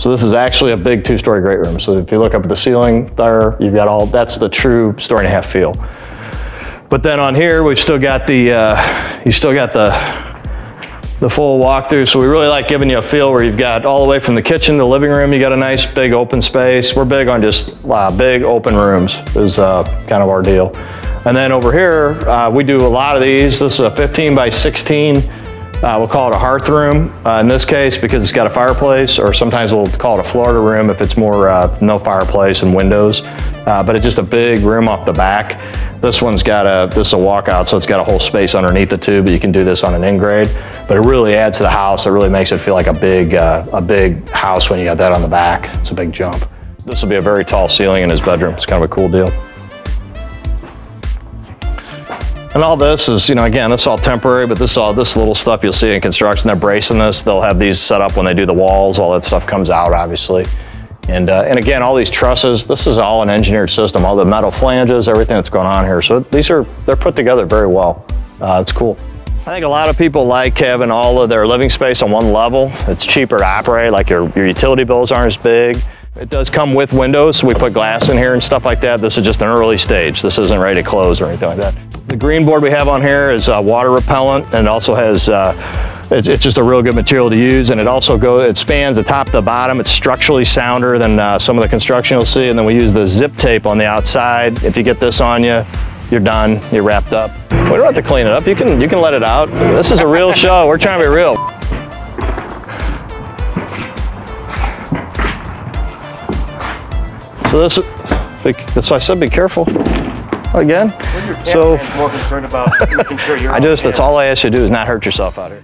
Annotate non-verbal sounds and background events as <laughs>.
So this is actually a big two-story great room. So if you look up at the ceiling there, you've got all, that's the true story and a half feel. But then on here, we've still got the, uh, you still got the, the full walkthrough. So we really like giving you a feel where you've got all the way from the kitchen to the living room, you got a nice big open space. We're big on just uh, big open rooms is uh, kind of our deal. And then over here, uh, we do a lot of these. This is a 15 by 16 uh, we'll call it a hearth room uh, in this case because it's got a fireplace, or sometimes we'll call it a Florida room if it's more uh, no fireplace and windows. Uh, but it's just a big room off the back. This one's got a, this is a walkout, so it's got a whole space underneath the too, but you can do this on an in-grade. But it really adds to the house. It really makes it feel like a big, uh, a big house when you got that on the back. It's a big jump. This will be a very tall ceiling in his bedroom. It's kind of a cool deal. And all this is, you know, again, is all temporary, but this all this little stuff you'll see in construction. They're bracing this. They'll have these set up when they do the walls. All that stuff comes out, obviously. And, uh, and again, all these trusses, this is all an engineered system. All the metal flanges, everything that's going on here. So these are, they're put together very well. Uh, it's cool. I think a lot of people like having all of their living space on one level. It's cheaper to operate, like your, your utility bills aren't as big. It does come with windows, so we put glass in here and stuff like that. This is just an early stage. This isn't ready to close or anything like that. The green board we have on here is uh, water repellent and also has, uh, it's, it's, just a real good material to use and it also goes, it spans the top to the bottom. It's structurally sounder than uh, some of the construction you'll see and then we use the zip tape on the outside. If you get this on you, you're done, you're wrapped up. We don't have to clean it up, you can, you can let it out. This is a real show, we're trying to be real. So this, that's why I said be careful again. So- more concerned about making sure you're <laughs> I just, that's all I ask you to do is not hurt yourself out here.